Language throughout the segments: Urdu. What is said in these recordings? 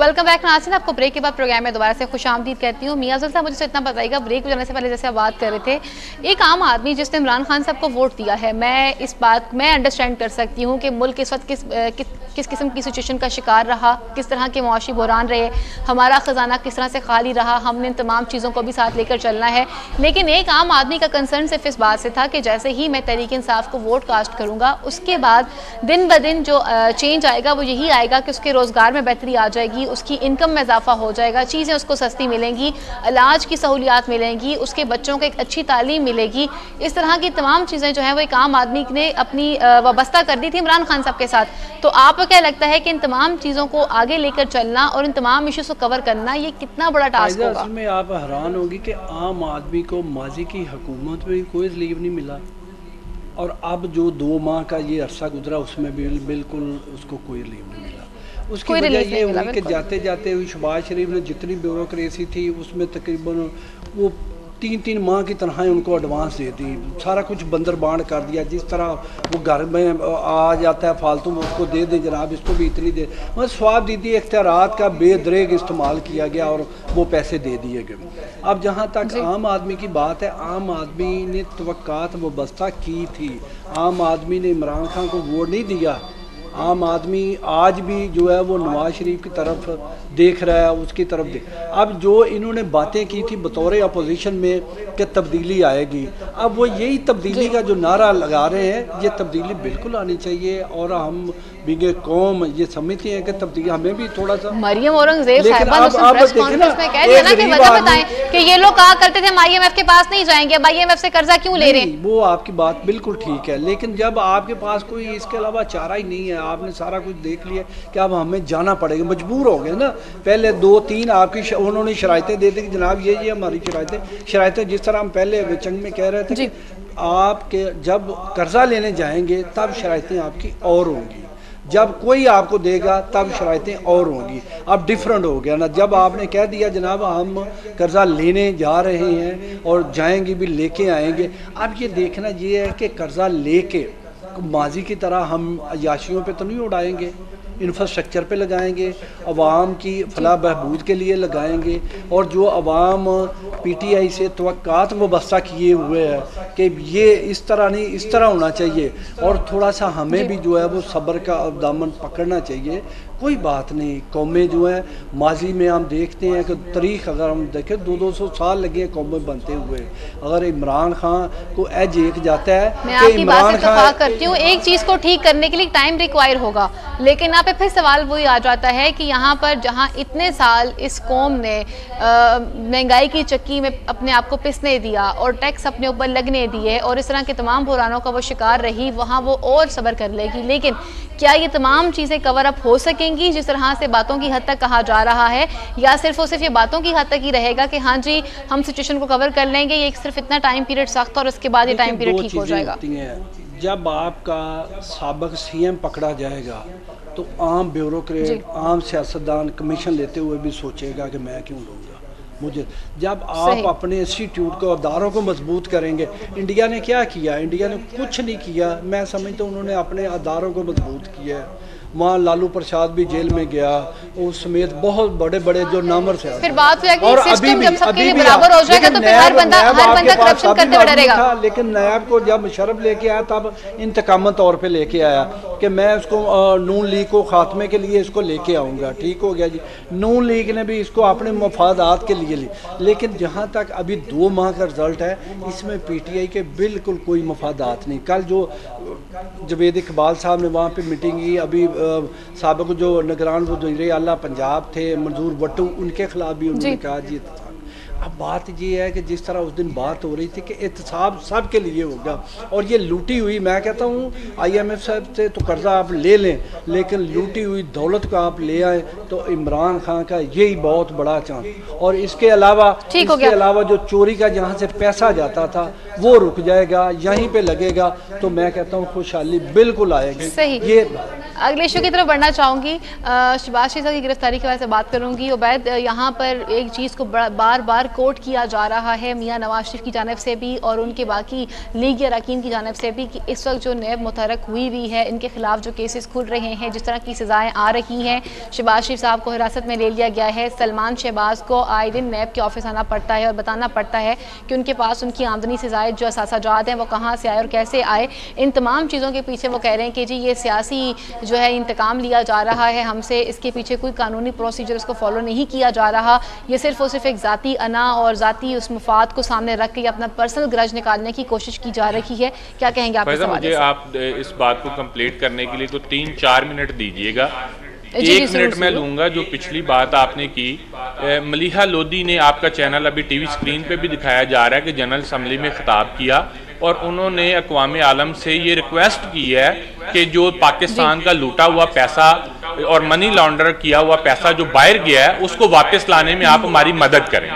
ویلکم بیک ناصرین آپ کو بریک کے بعد پروگرام میں دوبارہ سے خوش آمدید کہتی ہوں. میاں صاحب مجھے اتنا بتائیے گا بریک جانے سے پہلے جیسے آپ بات کر رہے تھے. ایک عام آدمی جس نے عمران خان صاحب کو ووٹ دیا ہے، میں اس بات، میں انڈرسٹینڈ کر سکتی ہوں کہ ملک اس وقت کس کس قسم کی سچویشن کا شکار رہا، کس طرح کے معاشی بحران رہے، ہمارا خزانہ کس طرح سے خالی رہا، ہم نے ان تمام چیزوں کو بھی ساتھ لے کر چلنا ہے۔ لیکن ایک عام آدمی کا کنسرن صرف اس بات سے تھا کہ جیسے ہی میں تحریک انصاف کو ووٹ کاسٹ کروں گا، اس کے بعد دن بدن جو چینج آئے گا، وہ یہی آئے گا کہ اس کے روزگار میں بہتری آ جائے گی اس کی انکم میں اضافہ ہو جائے گا چیزیں اس کو سستی ملیں گی علاج کی سہولیات ملیں گی اس کے بچوں کو ایک اچھی تعلیم ملے گی۔ اس طرح کی تمام چیزیں جو ہیں وہ ایک عام آدمی نے اپنی وابستہ کر دی تھی عمران خان صاحب کے ساتھ۔ تو آپ کو کیا لگتا ہے کہ ان تمام چیزوں کو آگے لے کر چلنا اور ان تمام ایشوز کو کور کرنا یہ کتنا بڑا ٹاسک ہوگا؟ میں آپ حیران ہوگی کہ عام آدمی کو ماضی کی حکومت میں کوئی ریلیو نہیں ملا۔ اور اب جو دو ماہ کا یہ عرصہ گزرا اس میں بالکل اس کو کوئی ریلیو نہیں ملا۔ اس کی وجہ یہ ہوئی کہ جاتے جاتے ہوئی شباز شریف نے جتنی بیوروکریسی تھی اس میں تقریباً وہ تین تین ماہ کی تنہائی ان کو ایڈوانس دے دی۔ سارا کچھ بندر بانڈ کر دیا۔ جس طرح وہ گھر میں آ جاتا ہے فالتو میں اس کو دے دیں جناب اس کو بھی اتنی دے۔ مگر سواب دیدی اختیارات کا بے دریگ استعمال کیا گیا اور وہ پیسے دے دیے گئے۔ اب جہاں تک جی۔ عام آدمی کی بات ہے عام آدمی نے توقعات وابستہ کی تھی۔ عام آدمی نے عمران خان کو ووٹ نہیں دیا۔ عام آدمی آج بھی جو ہے وہ نواز شریف کی طرف دیکھ رہا ہے، اس کی طرف دیکھ۔ اب جو انہوں نے باتیں کی تھی بطور اپوزیشن میں کہ تبدیلی آئے گی۔ اب وہ یہی تبدیلی کا جو نعرہ لگا رہے ہیں، یہ تبدیلی بالکل آنی چاہیے اور ہم بینگ قوم یہ سمجھتے ہیں کہ تبدیلی ہمیں بھی تھوڑا سا۔ مریم اورنگزیب صاحبہ نے پریس کانفرنس میں کہہ دیا نا کہ وجہ بتائیں کہ یہ لوگ کہا کرتے تھے آئی ایم ایف کے پاس نہیں جائیں گے اب آئی ایم ایف سے قرضہ کیوں لے رہے ہیں؟ وہ آپ کی بات بالکل ٹھیک ہے لیکن جب آپ کے پاس کوئی اس کے علاوہ چارہ ہی نہیں ہے آپ نے سارا کچھ دیکھ لیا کہ اب ہمیں جانا پڑے گا؟ مجبور ہو گئے نا۔ پہلے دو تین آپ کی انہوں نے شرائطیں دے دی کہ جناب یہ یہ ہماری شرائطیں شرائطیں جس طرح ہم پہلے وچنگ میں کہہ رہے تھے جی۔ آپ کے جب قرضہ لینے جائیں گے تب شرائطیں آپ کی اور ہوں گی۔ جب کوئی آپ کو دے گا تب شرائطیں اور ہوں گی۔ اب ڈیفرنٹ ہو گیا نا۔ جب آپ نے کہہ دیا جناب ہم قرضہ لینے جا رہے ہیں اور جائیں گے بھی لے کے آئیں گے۔ اب یہ دیکھنا یہ ہے کہ قرضہ لے کے ماضی کی طرح ہم عیاشیوں پہ تو نہیں اڑائیں گے۔ انفراسٹرکچر پہ لگائیں گے عوام کی فلاح بہبود کے لیے لگائیں گے اور جو عوام پی ٹی آئی سے توقعات وابستہ کیے ہوئے ہیں کہ یہ اس طرح نہیں اس طرح ہونا چاہیے اور تھوڑا سا ہمیں بھی جو ہے وہ صبر کا دامن پکڑنا چاہیے۔ کوئی بات نہیں قومیں جو ہیں ماضی میں ہم دیکھتے ہیں کہ تاریخ اگر ہم دیکھیں دو دو سو سال لگے ہیں قومیں بنتے ہوئے۔ اگر عمران خان کو ایج ایک جاتا ہے میں آپ کی بات اتفاق کرتی ہوں ایک چیز کو ٹھیک کرنے کے لیے ٹائم ریکوائر ہوگا۔ لیکن آپ پھر سوال وہی آ جاتا ہے کہ یہاں پر جہاں اتنے سال اس قوم نے مہنگائی کی چکی میں اپنے آپ کو پسنے دیا اور ٹیکس اپنے اوپر لگنے دیے اور اس طرح کے تمام بحرانوں کا وہ شکار رہی وہاں وہ اور صبر کر لے گی۔ لیکن کیا یہ تمام چیزیں کور اپ ہو سکیں؟ گی جس طرح سے باتوں کی حد تک کہا جا رہا ہے یا صرف صرف یہ باتوں کی حد تک ہی رہے گا کہ ہاں جی ہم سچویشن کو کور کر لیں گے یہ صرف اتنا ٹائم پیریڈ سخت اور اس کے بعد یہ ٹائم پیریڈ ٹھیک ہو جائے گا۔ جب آپ کا سابق سی ایم پکڑا جائے گا تو عام بیوروکریٹ جی۔ عام سیاستدان کمیشن لیتے ہوئے بھی سوچے گا کہ میں کیوں لوں گا؟ مجھے جب آپ اپنے انسٹیٹیوٹ کو اداروں کو مضبوط کریں گے انڈیا نے کیا کیا؟ انڈیا نے کچھ نہیں کیا۔ میں سمجھتا ہوں انہوں نے اپنے اداروں کو مضبوط کیا ہے۔ وہاں لالو پرشاد بھی جیل میں گیا اس سمیت بہت بڑے بڑے جو نامر سے پھر بات ہے کہ سسٹم جب سب کے لیے برابر ہو جائے گا تو پھر ہر بندہ ہر بندہ کرپشن کرتے بڑھ رہے گا۔ لیکن نیاب کو جب مشرف لے کے آیا تب انتقامت طور پہ لے کے آیا کہ میں اس کو نون لیگ کو خاتمے کے لیے اس کو لے کے آؤں گا۔ ٹھیک ہو گیا جی۔ نون لیگ نے بھی اس کو اپنے مفادات کے لیے لی۔ لیکن جہاں تک ابھی دو ماہ کا رزلٹ ہے اس میں پی ٹی آئی کے بالکل کوئی مفادات نہیں۔ کل جو جوید اقبال صاحب نے وہاں پہ میٹنگ کی ابھی سابق جو نگران وزیر اعلیٰ پنجاب تھے منظور وٹو ان کے خلاف بھی انہوں نے جی۔ کہا جی اب بات یہ ہے کہ جس طرح اس دن بات ہو رہی تھی کہ احتساب سب کے لیے ہوگا اور یہ لوٹی ہوئی میں کہتا ہوں آئی ایم ایف صاحب سے تو قرضہ آپ لے لیں لیکن لوٹی ہوئی دولت کو آپ لے آئیں تو عمران خان کا یہی بہت بڑا چانس اور اس کے علاوہ اس کے علاوہ جو چوری کا جہاں سے پیسہ جاتا تھا وہ رک جائے گا یہیں پہ لگے گا۔ تو میں کہتا ہوں خوشحالی بالکل آئے گی۔ یہ اگلے ایشو کی طرف بڑھنا چاہوں گی۔ شباز شریف کی گرفتاری کی وجہ سے بات کروں گی۔ عبید یہاں پر ایک چیز کو بار بار کوٹ کیا جا رہا ہے میاں نواز شریف کی جانب سے بھی اور ان کے باقی لیگی اراکین کی جانب سے بھی کہ اس وقت جو نیب متحرک ہوئی بھی ہے، ان کے خلاف جو کیسز کھل رہے ہیں، جس طرح کی سزائیں آ رہی ہیں۔ شہباز شریف صاحب کو حراست میں لے لیا گیا ہے۔ سلمان شہباز کو آئے دن نیب کے آفس آنا پڑتا ہے اور بتانا پڑتا ہے کہ ان کے پاس ان کی آمدنی سے زائد جو اثاثہ جات ہیں وہ کہاں سے آئے اور کیسے آئے۔ ان تمام چیزوں کے پیچھے وہ کہہ رہے ہیں کہ جی یہ سیاسی جو ہے انتقام لیا جا رہا ہے۔ ہم سے اس کے پیچھے کوئی قانونی پروسیجر اس کو فالو نہیں کیا جا رہا۔ یہ صرف اور صرف ایک ذاتی انا اور ذاتی اس مفاد کو سامنے رکھ کے اپنا پرسنل گرج نکالنے کی کوشش کی جا رہی ہے۔ کیا کہیں گے آپ فیضہ اس مجھے آپ اس بات کو کمپلیٹ کرنے کے لیے تو تین چار منٹ دیجیے گا۔ جی، جی، ایک منٹ میں۔ لوں گا جو پچھلی بات آپ نے کی۔ ملیحہ لودی نے آپ کا چینل ابھی ٹی وی سکرین پہ بھی دکھایا جا رہا ہے کہ جنرل اسمبلی میں خطاب کیا اور انہوں نے اقوام عالم سے یہ ریکویسٹ کی ہے کہ جو پاکستان کا لوٹا ہوا پیسہ اور منی لانڈر کیا ہوا پیسہ جو باہر گیا ہے، اس کو واپس لانے میں آپ ہماری مدد کریں۔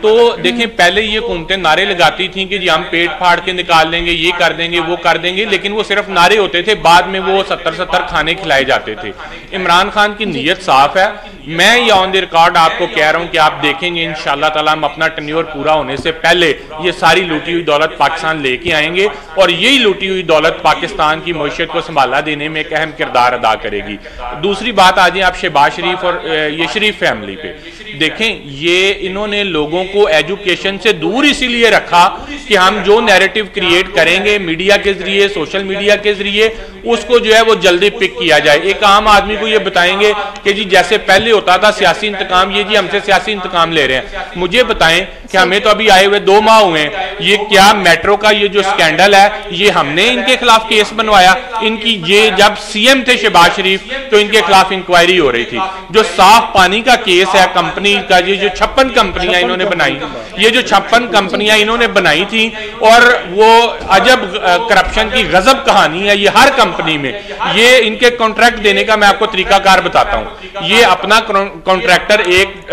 تو دیکھیں، پہلے یہ حکومتیں نعرے لگاتی تھیں کہ جی ہم پیٹ پھاڑ کے نکال لیں گے، یہ کر دیں گے، وہ کر دیں گے، لیکن وہ صرف نعرے ہوتے تھے، بعد میں وہ ستر ستر کھانے کھلائے جاتے تھے۔ عمران خان کی نیت صاف ہے۔ میں یہ آن دی ریکارڈ آپ کو کہہ رہا ہوں کہ آپ دیکھیں گے، انشاءاللہ تعالیٰ ہم اپنا ٹنیور پورا ہونے سے پہلے یہ ساری لوٹی ہوئی دولت پاکستان لے کے آئیں گے اور یہی لوٹی ہوئی دولت پاکستان کی معیشت کو سنبھالا دینے میں ایک اہم کردار ادا کرے گی۔ دوسری بات آ جائیں آپ شہباز شریف اور یہ شریف فیملی پہ۔ دیکھیں، یہ انہوں نے لوگوں کو ایجوکیشن سے دور اسی لیے رکھا کہ ہم جو نیریٹو کریٹ کریں گے میڈیا کے ذریعے سوشل میڈیا کے ذریعے، اس کو جو ہے وہ جلدی پک کیا جائے۔ ایک عام آدمی کو یہ بتائیں گے کہ جی جیسے پہلے ہوتا تھا سیاسی انتقام، یہ جی ہم سے سیاسی انتقام لے رہے ہیں۔ مجھے بتائیں کہ ہمیں تو ابھی آئے ہوئے دو ماہ ہوئے ہیں۔ یہ کیا میٹرو کا یہ جو سکینڈل ہے، یہ ہم نے ان کے خلاف کیس بنوایا؟ ان کی یہ جب سی ایم تھے شہباز شریف، تو ان کے خلاف انکوائری ہو رہی تھی۔ جو صاف پانی کا کیس ہے کمپنی کا یہ جو چھپن کمپنیاں انہوں نے بنائی یہ جو چھپن کمپنیاں انہوں نے بنائی تھی اور وہ عجب کرپشن کی غزب کہانی ہے یہ ہر کمپنی میں۔ یہ ان کے کانٹریکٹ دینے کا میں آپ کو طریقہ کار بتاتا ہوں۔ یہ اپنا کانٹریکٹر ایک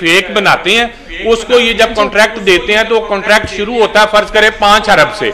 فیک بناتے ہیں۔ اس کو یہ جب کانٹریکٹ دیتے ہیں تو کانٹریکٹ شروع ہوتا ہے فرض کرے پانچ ارب سے۔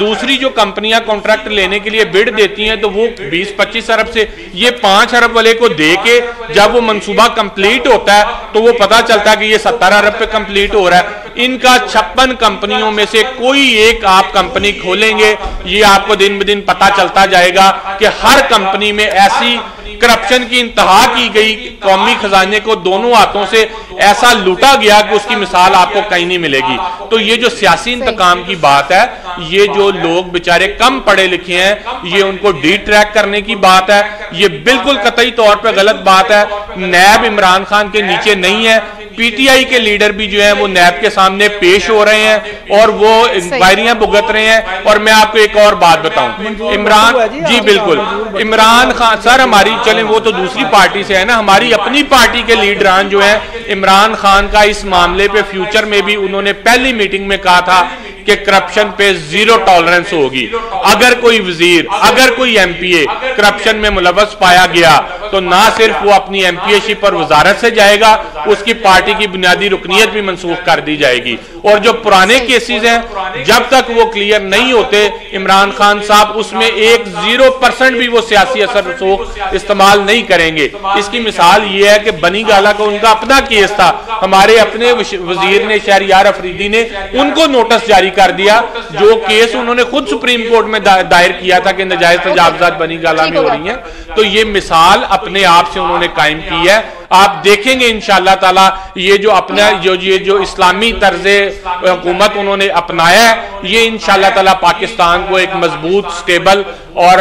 دوسری جو کمپنیاں کانٹریکٹ لینے کے لیے بڈ دیتی ہیں تو وہ بیس پچیس ارب سے۔ یہ پانچ ارب والے کو دے کے جب وہ منصوبہ کمپلیٹ ہوتا ہے تو وہ پتا چلتا ہے کہ یہ ستر ارب پہ کمپلیٹ ہو رہا ہے۔ ان کا چھپن کمپنیوں میں سے کوئی ایک آپ کمپنی کھولیں گے، یہ آپ کو دن بدن پتا چلتا جائے گا کہ ہر کمپنی میں ایسی کرپشن کی انتہا کی گئی قومی خزانے کو دونوں ہاتھوں سے ایسا لوٹا گیا کہ اس کی مثال آپ کو کہیں نہیں ملے گی۔ تو یہ جو سیاسی انتقام کی بات ہے یہ جو لوگ بچارے کم پڑھے لکھے ہیں یہ ان کو ڈی ٹریک کرنے کی بات ہے۔ یہ بالکل قطعی طور پہ غلط بات ہے۔ نیب عمران خان کے نیچے نہیں ہے۔ پی ٹی آئی کے لیڈر بھی جو ہیں وہ نیب کے سامنے پیش ہو رہے ہیں اور وہ انکوائریاں بھگت رہے ہیں اور میں آپ کو ایک اور بات بتاؤں عمران جی بالکل عمران خان سر ہماری چلیں وہ تو دوسری پارٹی سے ہے نا ہماری اپنی پارٹی کے لیڈران جو ہیں عمران خان کا اس معاملے پہ فیوچر میں بھی انہوں نے پہلی میٹنگ میں کہا تھا کہ کرپشن پہ زیرو ٹالرنس ہوگی اگر کوئی وزیر اگر کوئی ایم پی اے کرپشن میں ملوث پایا گیا تو نہ صرف وہ اپنی ایم پی اے شپ اور وزارت سے جائے گا اس کی پارٹی کی بنیادی رکنیت بھی منسوخ کر دی جائے گی۔ اور جو پرانے کیسز ہیں جب تک وہ کلیئر نہیں ہوتے عمران خان صاحب اس میں ایک زیرو پرسنٹ بھی وہ سیاسی اثر رسوخ استعمال نہیں کریں گے۔ اس کی مثال یہ ہے کہ بنی گالا کا ان کا اپنا کیس تھا۔ ہمارے اپنے وزیر نے شہریار افریدی نے ان کو نوٹس جاری کر دیا جو کیس انہوں نے خود سپریم کورٹ میں دائر کیا تھا کہ نجائز تجاوزات بنی گالا میں ہو رہی ہیں۔ تو یہ مثال اپنے آپ سے انہوں نے قائم کی ہے۔ آپ دیکھیں گے انشاءاللہ تعالی یہ جو اپنا یہ جو اسلامی طرز حکومت انہوں نے اپنایا ہے یہ انشاءاللہ تعالی پاکستان کو ایک مضبوط سٹیبل اور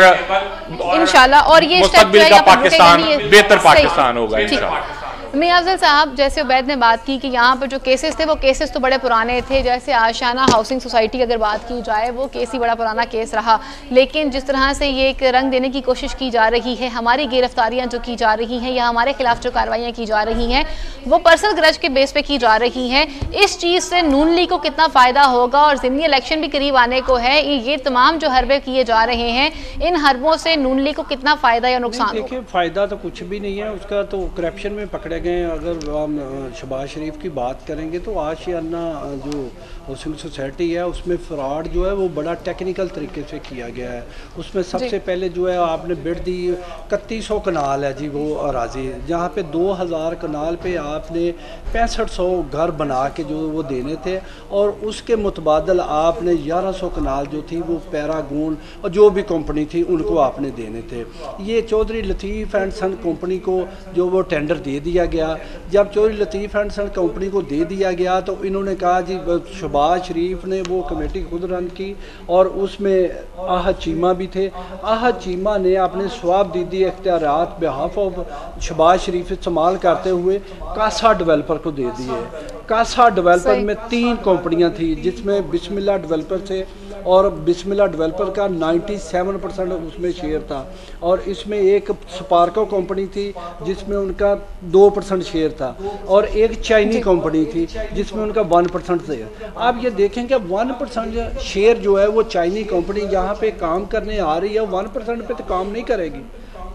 انشاءاللہ اور یہ مستقبل کا پاکستان بہتر پاکستان ہوگا انشاءاللہ۔ میاں افضل صاحب جیسے عبید نے بات کی کہ یہاں پر جو کیسز تھے وہ کیسز تو بڑے پرانے تھے۔ جیسے آشانہ ہاؤسنگ سوسائٹی اگر بات کی جائے وہ کیس ہی بڑا پرانا کیس رہا۔ لیکن جس طرح سے یہ ایک رنگ دینے کی کوشش کی جا رہی ہے ہماری گرفتاریاں جو کی جا رہی ہیں یا ہمارے خلاف جو کاروائیاں کی جا رہی ہیں وہ پرسنل گرج کے بیس پہ کی جا رہی ہیں۔ اس چیز سے نون لیگ کو کتنا فائدہ ہوگا اور ضمنی الیکشن بھی قریب آنے کو ہے یہ تمام جو حربے کیے جا رہے ہیں ان حربوں سے نون لیگ کو کتنا فائدہ یا نقصان فائدہ تو کچھ بھی نہیں ہے۔ اس کا تو کرپشن میں پکڑے جگہیں اگر ہم شباز شریف کی بات کریں گے تو آشیانہ جو ہاؤسنگ سوسائٹی ہے اس میں فراڈ جو ہے وہ بڑا ٹیکنیکل طریقے سے کیا گیا ہے۔ اس میں سب سے پہلے جو ہے آپ نے بڑھ دی اکتیس سو کنال ہے جی وہ اراضی۔ جہاں پہ دو ہزار کنال پہ آپ نے پینسٹھ سو گھر بنا کے جو وہ دینے تھے اور اس کے متبادل آپ نے گیارہ سو کنال جو تھی وہ پیراگون اور جو بھی کمپنی تھی ان کو آپ نے دینے تھے۔ یہ Chaudhry Latif and son company کو جو وہ ٹینڈر دے دیا گیا۔ جب Chaudhry Latif and son company کو دے دیا گیا تو انہوں نے کہا جی شباز شریف نے وہ کمیٹی خود رن کی اور اس میں آہ چیمہ بھی تھے۔ آہ چیمہ نے اپنے سواب دیدی اختیارات بحاف آف شباز شریف استعمال کرتے ہوئے کاسا ڈیولپر کو دے دیے۔ کاسا ڈیولپر میں تین کمپنیاں تھیں جس میں بسم اللہ ڈیولپر تھے اور بسم اللہ ڈیولپر کا نائنٹی سیون پرسنٹ اس میں شیئر تھا اور اس میں ایک سپارکو کمپنی تھی جس میں ان کا دو پرسنٹ شیئر تھا اور ایک چائنی کمپنی تھی جس میں ان کا ون پرسنٹ شیئر آپ یہ دیکھیں کہ ون پرسنٹ شیئر جو ہے وہ چائنی کمپنی جہاں پہ کام کرنے آ رہی ہے ون پرسنٹ پہ تو کام نہیں کرے گی۔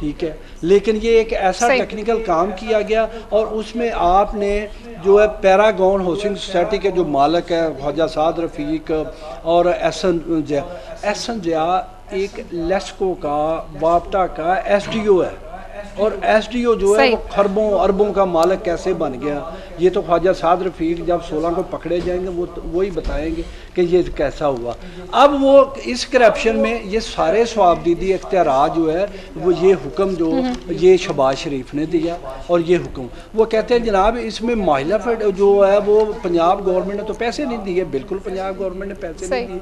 ٹھیک ہے۔ لیکن یہ ایک ایسا ٹیکنیکل کام کیا گیا اور اس میں آپ نے جو ہے پیراگون ہاؤسنگ سوسائٹی کے جو مالک ہے خواجہ سعد رفیق اور ایسن جیا ایسن جیا ایک لیسکو کا واپٹا کا ایس ڈی او ہے۔ اور ایس ڈی او جو ہے وہ خربوں اربوں کا مالک کیسے بن گیا؟ یہ تو خواجہ سعد رفیق جب سولہ کو پکڑے جائیں گے وہ وہی بتائیں گے کہ یہ کیسا ہوا۔ اب وہ اس کرپشن میں یہ سارے سواب دیدی اختیارات جو ہے وہ یہ حکم جو یہ شباز شریف نے دیا اور یہ حکم۔ وہ کہتے ہیں جناب اس میں ماہلہ جو ہے وہ پنجاب گورنمنٹ نے تو پیسے نہیں دیے بالکل پنجاب گورنمنٹ نے پیسے نہیں دیے۔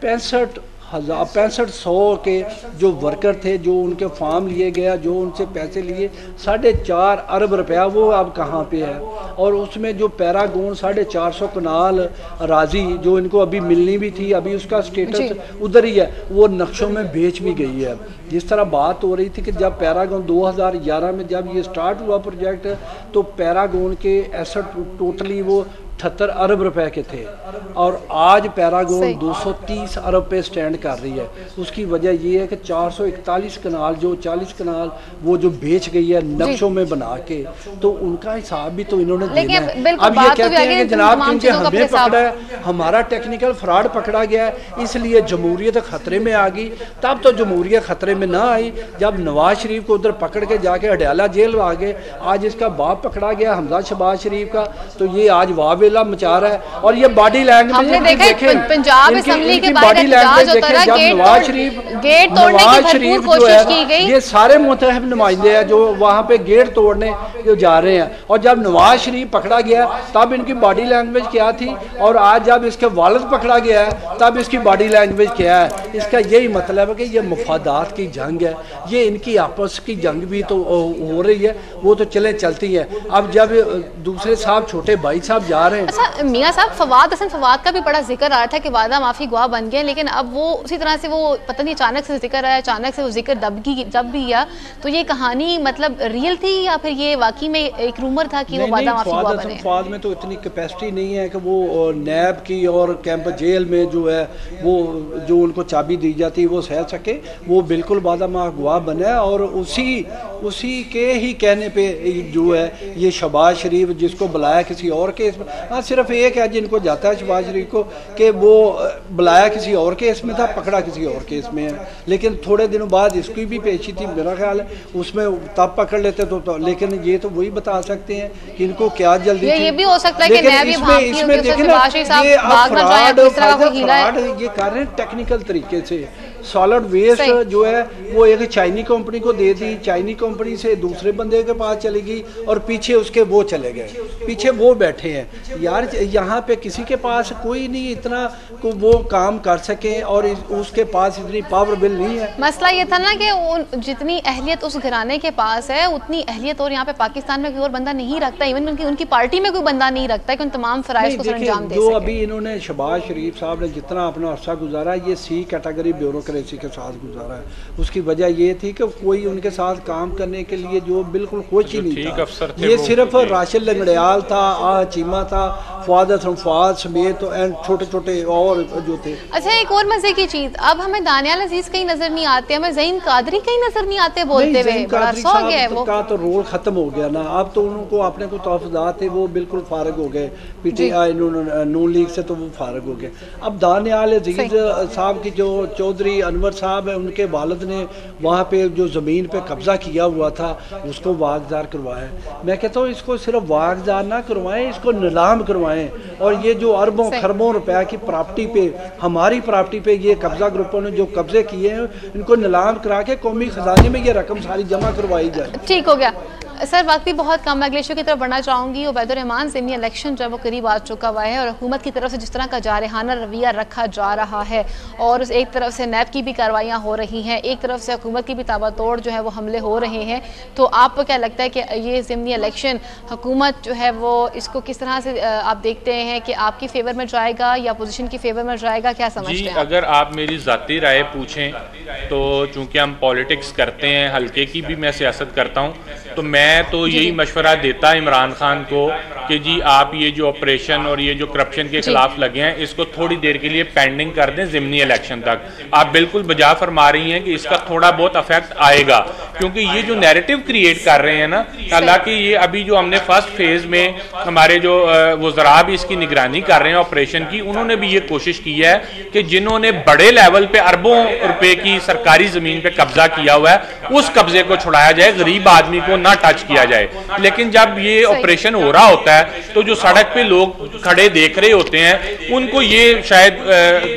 پینسٹھ ہزار پینسٹھ سو کے جو ورکر تھے جو ان کے فارم لیے گیا جو ان سے پیسے لیے ساڑھے چار ارب روپیہ وہ اب کہاں پہ ہے اور اس میں جو پیراگون ساڑھے چار سو کنال راضی جو ان کو ابھی ملنی بھی تھی ابھی اس کا سٹیٹس جی۔ ادھر ہی ہے وہ نقشوں میں بیچ بھی گئی ہے جس طرح بات ہو رہی تھی کہ جب پیراگون دو ہزار گیارہ میں جب یہ سٹارٹ ہوا پروجیکٹ تو پیراگون کے ایسٹ ٹوٹلی وہ اٹھتر ارب روپے کے تھے۔ اور آج پیراگون دو سو تیس ارب پہ سٹینڈ کر رہی ہے۔ اس کی وجہ یہ ہے کہ چار سو اکتالیس کنال جو چالیس کنال وہ جو بیچ گئی ہے نقشوں میں بنا کے تو ان کا حساب بھی تو انہوں نے دینا ہے۔ اب یہ کہتے ہیں کہ جناب کیونکہ ہمیں پکڑا ہے ہمارا ٹیکنیکل فراڈ پکڑا گیا ہے اس لیے جمہوریت خطرے میں آ گئی۔ تب تو جمہوریت خطرے میں نہ آئی۔ جب نواز شریف کو ادھر پکڑ کے جا کے اڈیالہ جیل آ گئے آج اس کا باپ پکڑا گیا حمزہ شباز شریف کا۔ تو یہ آج واب ویلا مچا رہا ہے اور یہ باڈی لینگویج ہم نے دیکھا پنجاب اسمبلی کے باہر احتجاج ہوتا رہا گیٹ نواز شریف گیٹ توڑنے کی بھرپور کوشش کی گئی۔ یہ سارے متحب نمائندے ہیں جو وہاں پہ گیٹ توڑنے جو جا رہے ہیں۔ اور جب نواز شریف پکڑا گیا تب ان کی باڈی لینگویج کیا تھی؟ اور آج جب اس کے والد پکڑا گیا ہے تب اس کی باڈی لینگویج کیا ہے؟ اس کا یہی مطلب ہے کہ یہ مفادات کی جنگ ہے۔ یہ ان کی آپس کی جنگ بھی تو ہو رہی ہے وہ تو چلے چلتی ہے اب جب دوسرے صاحب چھوٹے بھائی صاحب جا رہے ہیں اچھا میاں صاحب فواد حسن فواد کا بھی بڑا ذکر آ رہا تھا کہ وعدہ معافی گواہ بن گئے لیکن اب وہ اسی طرح سے وہ پتہ نہیں اچانک سے ذکر آیا اچانک سے وہ ذکر دب کی جب بھی کیا تو یہ کہانی مطلب ریئل تھی یا پھر یہ واقعی میں ایک رومر تھا کہ وہ وعدہ معافی گواہ بنے؟ فواد میں تو اتنی کیپیسٹی نہیں ہے کہ وہ نیب کی اور کیمپ جیل میں جو ہے وہ جو ان کو چابی دی جاتی وہ سہ سکے۔ وہ بالکل وعدہ معاف گواہ بنے اور اسی اسی کے ہی کہنے پہ جو ہے یہ شباز شریف جس کو بلایا کسی اور میں ہاں صرف ایک ہے جن کو جاتا ہے شباز شریف کو کہ وہ بلایا کسی اور کیس میں تھا پکڑا کسی اور کیس میں۔ ہے لیکن تھوڑے دنوں بعد اس کی بھی پیشی تھی میرا خیال ہے اس میں تب پکڑ لیتے تو لیکن یہ تو وہی بتا سکتے ہیں کہ ان کو کیا جلدی یہ بھی ہو سکتا ہے کہ نیب یہ بھانپتی ہو کہ شباز شریف صاحب بھاگ نہ جائیں کس طرح کا کوئی ہیلا ہے؟ یہ کر رہے ہیں ٹیکنیکل طریقے سے۔ سالڈ ویسٹ جو ہے وہ ایک چائنی کمپنی کو دے دی چائنی کمپنی سے دوسرے بندے کے پاس چلے گئی اور پیچھے اس کے وہ چلے گئے۔ پیچھے وہ بیٹھے ہیں۔ یار یہاں پہ کسی کے پاس کوئی نہیں اتنا وہ کام کر سکے اور اس کے پاس اتنی پاور بل نہیں ہے۔ مسئلہ یہ تھا نا کہ جتنی اہلیت اس گھرانے کے پاس ہے اتنی اہلیت اور یہاں پہ پاکستان میں کوئی اور بندہ نہیں رکھتا ایون ان کی پارٹی میں کوئی بندہ نہیں رکھتا کہ ان تمام فرائض کو سر انجام دے جو ابھی انہوں نے شباز شریف صاحب نے جتنا اپنا عرصہ گزارا یہ سی کیٹیگری بیوروکریسی کے ساتھ گزارا ہے۔ اس کی وجہ یہ تھی کہ کوئی ان کے ساتھ کام کرنے کے لیے جو بالکل خوش ہی نہیں تھا۔ یہ صرف راشل لنگڑیال تھا آہ چیمہ تھا فواد حسن فواد سمیت اینڈ چھوٹے چھوٹے اور جو تھے۔ اچھا ایک اور مزے کی چیز۔ اب ہمیں دانیال عزیز کہیں نظر نہیں آتے ہمیں زین قادری کہیں نظر نہیں آتے بولتے ہوئے؟ بڑا سو گیا ہے وہ۔ کا تو رول ختم ہو گیا نا۔ اب تو انہوں کو اپنے کو تحفظات تھے وہ بالکل فارغ ہو گئے۔ پیٹی جی۔ آئی نون لیگ سے تو وہ فارغ ہو گئے۔ اب دانیال عزیز صاحب کی جو چودری انور صاحب ہیں ان کے والد نے وہاں پہ جو زمین پہ قبضہ کیا ہوا تھا اس کو واگزار کروایا۔ میں کہتا ہوں اس کو صرف واگزار نہ کروائیں اس کو نلام کروائیں۔ اور یہ جو اربوں خربوں روپیہ کی پراپرٹی پہ ہماری پراپرٹی پہ یہ قبضہ گروپوں نے جو قبضے کیے ہیں ان کو نلام کرا کے قومی خزانے میں یہ رقم ساری جمع کروائی جائے۔ ٹھیک ہو گیا۔ سر وقت بھی بہت کم میں گلیشیوں کی طرف بڑھنا چاہوں گی۔ عبید الرحمان ضمنی الیکشن جب وہ قریب آ چکا ہوا ہے اور حکومت کی طرف سے جس طرح کا جارحانہ رویہ رکھا جا رہا ہے اور اس ایک طرف سے نیب کی بھی کاروائیاں ہو رہی ہیں ایک طرف سے حکومت کی بھی تابہ توڑ جو ہے وہ حملے ہو رہے ہیں۔ تو آپ کو کیا لگتا ہے کہ یہ ضمنی الیکشن حکومت جو ہے وہ اس کو کس طرح سے آپ دیکھتے ہیں کہ آپ کی فیور میں جائے گا یا اپوزیشن کی فیور میں جائے گا؟ کیا سمجھتے جی ہیں اگر آپ میری ذاتی رائے پوچھیں تو چونکہ ہم پالیٹکس کرتے ہیں ہلکے کی بھی میں سیاست کرتا ہوں تو میں میں تو یہی مشورہ دیتا عمران خان کو کہ جی آپ یہ جو آپریشن اور یہ جو کرپشن کے خلاف لگے ہیں اس کو تھوڑی دیر کے لیے پینڈنگ کر دیں ضمنی الیکشن تک۔ آپ بالکل بجا فرما رہی ہیں کہ اس کا تھوڑا بہت افیکٹ آئے گا۔ کیونکہ یہ جو نیریٹو کریٹ کر رہے ہیں نا حالانکہ یہ ابھی جو ہم نے فرسٹ فیز میں ہمارے جو وزراء بھی اس کی نگرانی کر رہے ہیں آپریشن کی انہوں نے بھی یہ کوشش کی ہے کہ جنہوں نے بڑے لیول پہ اربوں روپے کی سرکاری زمین پہ قبضہ کیا ہوا ہے اس قبضے کو چھڑایا جائے غریب آدمی کو نہ ٹچ کیا جائے۔ لیکن جب یہ آپریشن ہو رہا ہوتا ہے تو جو سڑک پہ لوگ کھڑے دیکھ رہے ہوتے ہیں ان کو یہ شاید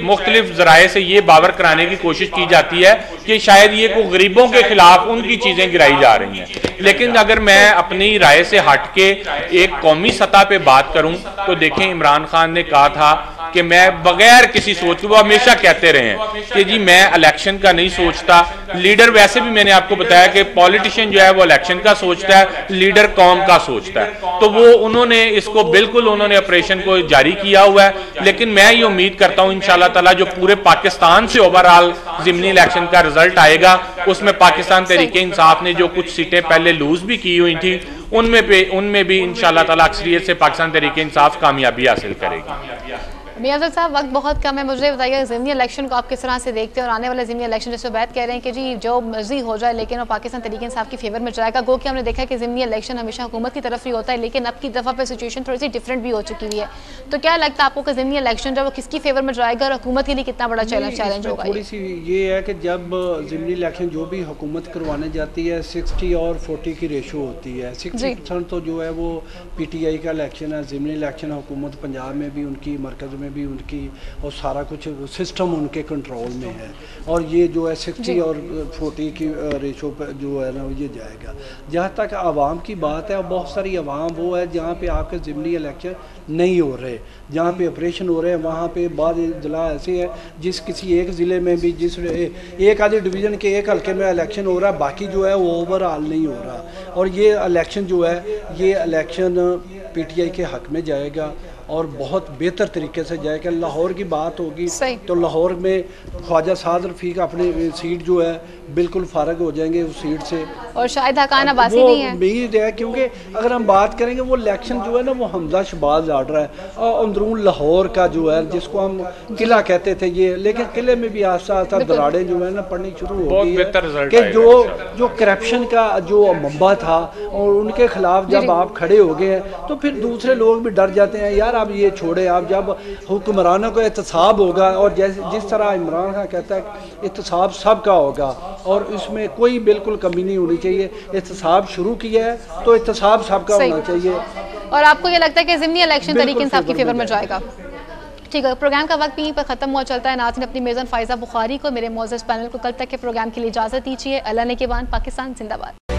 مختلف ذرائع سے یہ باور کرانے کی کوشش کی جاتی ہے کہ شاید یہ کو غریبوں کے خلاف ان کی چیزیں گرائی جا رہی ہیں۔ لیکن اگر میں اپنی رائے سے ہٹ کے ایک قومی سطح پہ بات کروں تو دیکھیں عمران خان نے کہا تھا کہ میں بغیر کسی سوچ وہ ہمیشہ کہتے رہے ہیں کہ جی میں الیکشن کا نہیں سوچتا۔ لیڈر ویسے بھی میں نے آپ کو بتایا کہ پولیٹیشن جو ہے وہ الیکشن کا سوچتا ہے، لیڈر قوم کا سوچتا ہے۔ تو وہ انہوں نے اس کو بالکل انہوں نے آپریشن کو جاری کیا ہوا ہے۔ لیکن میں یہ امید کرتا ہوں انشاءاللہ تعالی جو پورے پاکستان سے اوبرال ضمنی الیکشن کا رزلٹ آئے گا، اس میں پاکستان تحریک انصاف نے جو کچھ سیٹیں پہلے لوز بھی کی ہوئی تھیں، ان میں پہ ان میں بھی انشاءاللہ تعالی اکثریت سے پاکستان تحریک انصاف کامیابی حاصل کرے گی۔ میاں صاحب وقت بہت کم ہے مجھے بتائیے ضمنی الیکشن کو آپ کس طرح سے دیکھتے ہیں اور آنے والے ضمنی الیکشن جیسے عبید کہہ رہے ہیں کہ جی جو مرضی ہو جائے لیکن وہ پاکستان تحریک انصاف کی فیور میں جائے گا۔ گو کہ ہم نے دیکھا کہ ضمنی الیکشن ہمیشہ حکومت کی طرف ہی ہوتا ہے لیکن اب کی دفعہ پہ سچویشن تھوڑی سی ڈفرینٹ بھی ہو چکی ہوئی ہے۔ تو کیا لگتا ہے آپ کو کہ ضمنی الیکشن جو وہ کس کی فیور میں جائے گا اور حکومت کے لیے کتنا بڑا چیلنج چیلنج ہوگا تھوڑی سی یہ ہے کہ جب ضمنی الیکشن جو بھی حکومت کروانے جاتی ہے سکسٹی اور فورٹی کی ریشو ہوتی ہے۔ سکسٹی جی۔ پرسینٹ تو جو ہے وہ پی ٹی آئی کا الیکشن ہے ضمنی الیکشن حکومت پنجاب میں بھی ان کی مرکز میں بھی ان کی اور سارا کچھ سسٹم ان کے کنٹرول میں ہے۔ اور یہ جو ہے سکسٹی جی۔ اور فورٹی کی ریشو پہ جو ہے نا یہ جائے گا۔ جہاں تک عوام کی بات ہے اور بہت ساری عوام وہ ہے جہاں پہ آپ کے ضمنی الیکشن نہیں ہو رہے۔ جہاں پہ آپریشن ہو رہے ہیں وہاں پہ بعض ضلع ایسے ہیں جس کسی ایک ضلع میں بھی جس ایک آدھے ڈویژن کے ایک حلقے میں الیکشن ہو رہا ہے باقی جو ہے وہ اوور آل نہیں ہو رہا۔ اور یہ الیکشن جو ہے یہ الیکشن پی ٹی آئی کے حق میں جائے گا۔ اور بہت بہتر طریقے سے جائے کہ لاہور کی بات ہوگی تو لاہور میں خواجہ سعد رفیق اپنی سیٹ جو ہے بالکل فارغ ہو جائیں گے اس سیٹ سے۔ اور شاید حقان عباسی نہیں ہے بھی ہے کیونکہ اگر ہم بات کریں گے وہ الیکشن جو ہے نا وہ حمزہ شباز آ رہا ہے اور اندرون لاہور کا جو ہے جس کو ہم قلعہ کہتے تھے یہ لیکن قلعے میں بھی آہستہ آہستہ دراڑیں جو ہیں نا پڑھنی شروع ہو گئی ہے کہ جو جو کرپشن کا جو منبع تھا اور ان کے خلاف جب جی۔ آپ کھڑے ہو گئے ہیں تو پھر دوسرے لوگ بھی ڈر جاتے ہیں یار آپ یہ چھوڑے آپ جب حکمرانوں کو احتساب ہوگا اور جیسے جس طرح عمران خان کہتا ہے احتساب سب کا ہوگا اور اس میں کوئی بالکل کمی نہیں ہونی چاہیے احتساب شروع کیا ہے تو احتساب سب کا ہونا چاہیے۔ اور آپ کو یہ لگتا ہے کہ ضمنی الیکشن طریق انصاف کی فیور میں جائے گا۔ ٹھیک ہے پروگرام کا وقت یہیں پر ختم ہوا چلتا ہے۔ ناظرین اپنی میزان فائزہ بخاری کو میرے معزز پینل کو کل تک کے پروگرام کے لیے اجازت دیجیے۔ اللہ نے کے بان پاکستان زندہ باد۔